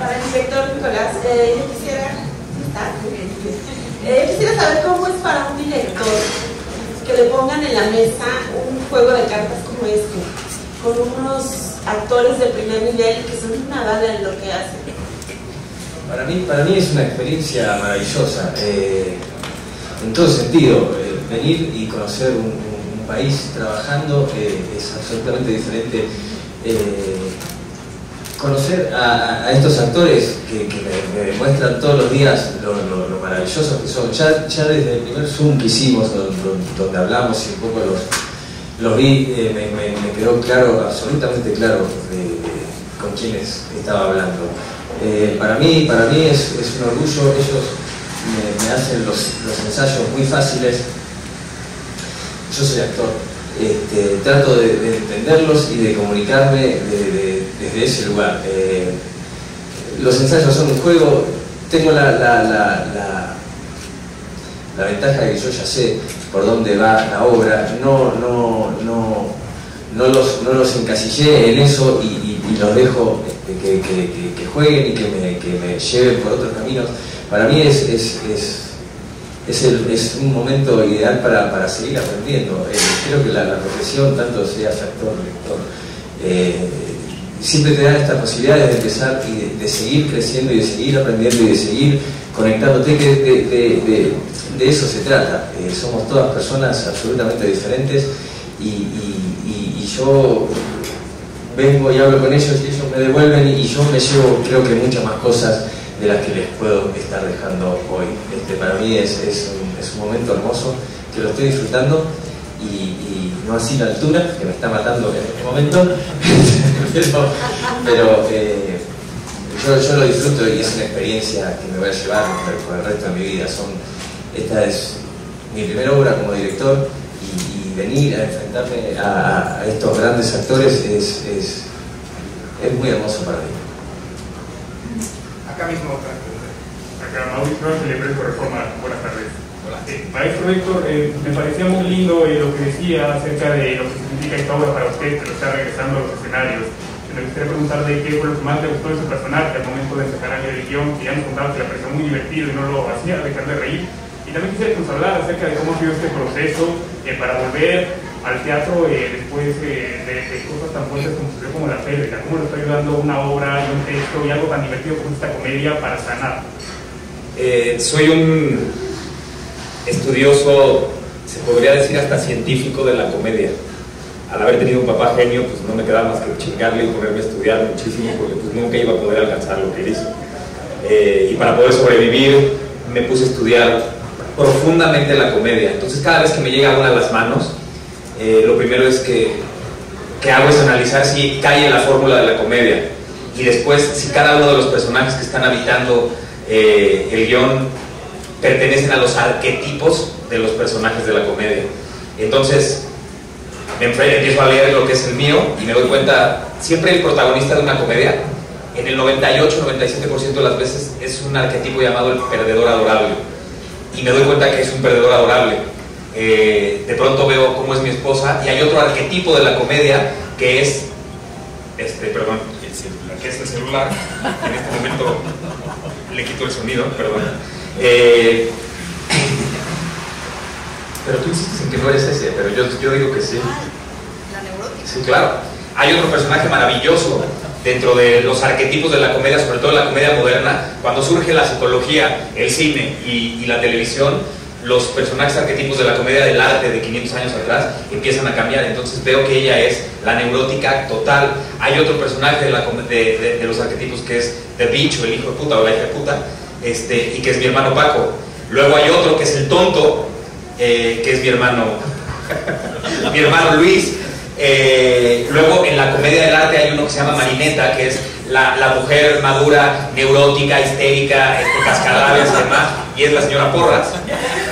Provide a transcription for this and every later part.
Para el director Nicolás, eh, yo quisiera, eh, quisiera saber cómo es para un director que le pongan en la mesa un juego de cartas como este, con unos actores de primer nivel que son una bala en lo que hacen. Para mí, para mí es una experiencia maravillosa, eh, en todo sentido. Eh, venir y conocer un, país trabajando eh, es absolutamente diferente. Conocer a, estos actores que, me, me, demuestran todos los días lo, lo, lo maravillosos que son. Ya, desde el primer Zoom que hicimos, donde, hablamos y un poco los, los vi, me, me, quedó claro, absolutamente claro con quienes estaba hablando. Eh, para mí, para mí es, un orgullo, ellos me, hacen los, los, ensayos muy fáciles. Yo soy actor, este, trato de, de, entenderlos y de comunicarme ese lugar. Eh, los ensayos son un juego, tengo la, la, la, ventaja de que yo ya sé por dónde va la obra, no, no, no, no, los, no los encasillé en eso y, los dejo que, que, que, jueguen y que me, que me, lleven por otros caminos, para mí es, es, es, es, un momento ideal para, para seguir aprendiendo. Eh, creo que la, la, profesión, tanto seas actor, lector, eh, siempre te da esta posibilidad de empezar y de, seguir creciendo y de seguir aprendiendo y de seguir conectándote, que de, eso se trata. Eh, somos todas personas absolutamente diferentes y, yo vengo y hablo con ellos y ellos me devuelven y yo me llevo creo que muchas más cosas de las que les puedo estar dejando hoy. Este, para mí es, es, un, es un momento hermoso que lo estoy disfrutando y, no así la altura, que me está matando en este momento, pero, pero eh, yo, yo, lo disfruto y es una experiencia que me voy a llevar por el resto de mi vida. Son, esta es mi primera obra como director venir a enfrentarme a, a estos grandes actores es, es, es, muy hermoso para mí. Acá mismo Acá Mauricio Ángeles, por Reforma. Buenas tardes. Eh, maestro Héctor, eh, me parecía muy lindo eh, lo que decía acerca de lo que significa esta obra para usted, lo está regresando a los escenarios. Me gustaría preguntarle qué fue lo que más le gustó de su personaje al momento de empezar a leer el guion, que ya nos contaba que le pareció muy divertido y no lo hacía dejar de reír y también quisiera que nos hablara acerca de cómo ha sido este proceso eh, para volver al teatro eh, después eh, de, de, cosas tan fuertes como sucedió como la pérdida, cómo le está ayudando una obra y un texto y algo tan divertido como esta comedia para sanar. Eh, soy un estudioso, se podría decir hasta científico de la comedia. Al haber tenido un papá genio, pues no me quedaba más que chingarle y ponerme a estudiar muchísimo porque pues nunca iba a poder alcanzar lo que él hizo. y para poder sobrevivir me puse a estudiar profundamente la comedia. Entonces cada vez que me llega una a las manos, eh, lo primero es que, que hago es analizar si cae la fórmula de la comedia. Y después si cada uno de los personajes que están habitando eh, el guion pertenecen a los arquetipos de los personajes de la comedia. Entonces me empiezo a leer lo que es el mío y me doy cuenta, siempre el protagonista de una comedia, en el 98-97% de las veces es un arquetipo llamado el perdedor adorable y me doy cuenta que es un perdedor adorable. Eh, de pronto veo cómo es mi esposa y hay otro arquetipo de la comedia que es, este, perdón, el celular, que es el celular. En este momento le quito el sonido, perdón. Eh, pero tú insistes en que no eres ese, pero yo, yo digo que sí. La neurótica. Sí, claro. Hay otro personaje maravilloso dentro de los arquetipos de la comedia, sobre todo la comedia moderna, cuando surge la psicología, el cine y, y, la televisión, los personajes arquetipos de la comedia del arte de 500 años atrás empiezan a cambiar. Entonces veo que ella es la neurótica total. Hay otro personaje de, la, de, de, de los arquetipos que es The Bitch o el hijo de puta o la hija de puta, este, y que es mi hermano Paco. Luego hay otro que es el tonto, eh, que es mi hermano, mi hermano Luis. Eh, luego en la comedia del arte hay uno que se llama Marineta, que es la, la mujer madura, neurótica, histérica, este, y demás, y es la señora Porras.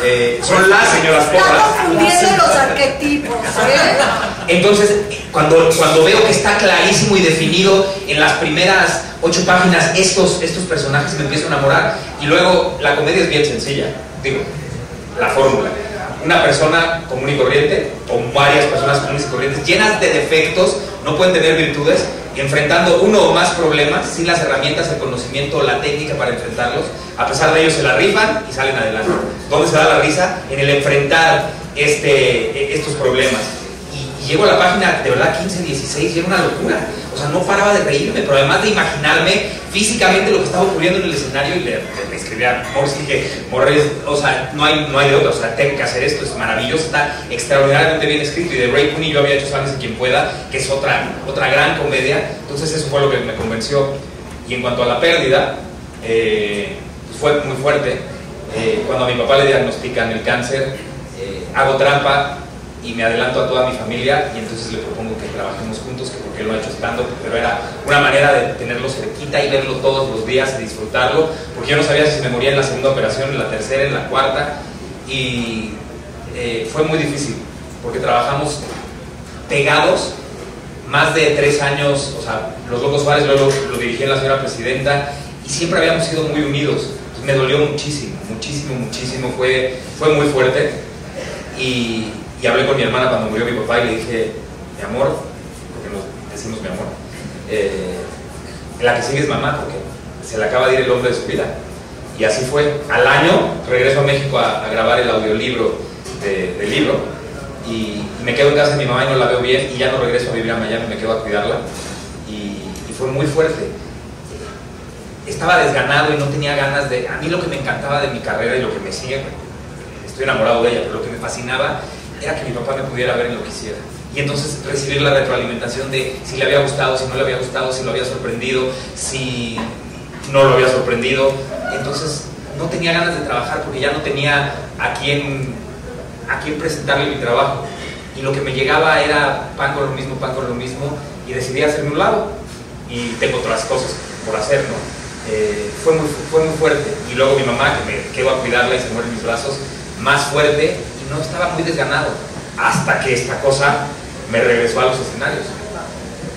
Eh, son las señoras Porras. Confundiendo los arquetipos, ¿eh? Entonces, cuando, cuando veo que está clarísimo y definido en las primeras ocho páginas estos, estos personajes, me empiezo a enamorar. Y luego la comedia es bien sencilla, digo, la fórmula. Una persona común y corriente, o varias personas comunes y corrientes, llenas de defectos, no pueden tener virtudes, enfrentando uno o más problemas sin las herramientas, el conocimiento la técnica para enfrentarlos, a pesar de ello se la rifan y salen adelante. ¿Dónde se da la risa? En el enfrentar este, estos problemas. Llego a la página de verdad 15, 16 y era una locura. O sea, no paraba de reírme, pero además de imaginarme físicamente lo que estaba ocurriendo en el escenario y le, le, escribí a Morris y dije, Morris, o sea, no hay, no hay de otra, o sea, tengo que hacer esto, es maravilloso, está extraordinariamente bien escrito. Y de Ray Cooney yo había hecho Sabes quien pueda, que es otra, otra gran comedia, entonces eso fue lo que me convenció. Y en cuanto a la pérdida, eh, fue muy fuerte. Eh, cuando a mi papá le diagnostican el cáncer, eh, hago trampa y me adelanto a toda mi familia y entonces le propongo que trabajemos juntos, que porque lo ha hecho estando, pero era una manera de tenerlo cerquita y verlo todos los días y disfrutarlo, porque yo no sabía si me moría en la segunda operación, en la tercera, en la cuarta, y eh, fue muy difícil, porque trabajamos pegados más de tres años, o sea, los Locos Suárez luego lo, lo dirigía la señora presidenta, y siempre habíamos sido muy unidos, me dolió muchísimo, muchísimo, muchísimo, fue, fue muy fuerte, y hablé con mi hermana cuando murió mi papá y le dije, mi amor, porque nos decimos mi amor, eh, la que sigue es mamá, porque se le acaba de ir el hombre de su vida. Y así fue. Al año regreso a México a, grabar el audiolibro de, del libro y, y, me quedo en casa de mi mamá y no la veo bien y ya no regreso a vivir a Miami, me quedo a cuidarla. Y, y fue muy fuerte. Estaba desganado y no tenía ganas de... A mí lo que me encantaba de mi carrera y lo que me sigue, estoy enamorado de ella, pero lo que me fascinaba era que mi papá me pudiera ver en lo que hiciera. Y entonces recibir la retroalimentación de si le había gustado, si no le había gustado, si lo había sorprendido, si no lo había sorprendido. Entonces no tenía ganas de trabajar porque ya no tenía a quién, a quién presentarle mi trabajo. Y lo que me llegaba era pan con lo mismo, pan con lo mismo, y decidí hacerme un lado. Y tengo otras cosas por hacer, ¿no? Eh, fue, muy, fue muy fuerte. Y luego mi mamá, que me quedo a cuidarla y se muere en mis brazos, más fuerte no estaba muy desganado hasta que esta cosa me regresó a los escenarios.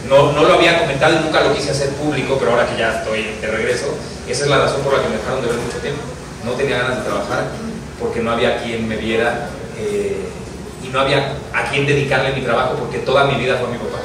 No, no lo había comentado y nunca lo quise hacer público, pero ahora que ya estoy de regreso, esa es la razón por la que me dejaron de ver mucho tiempo. No tenía ganas de trabajar porque no había quien me viera eh, y no había a quien dedicarle mi trabajo porque toda mi vida fue mi papá.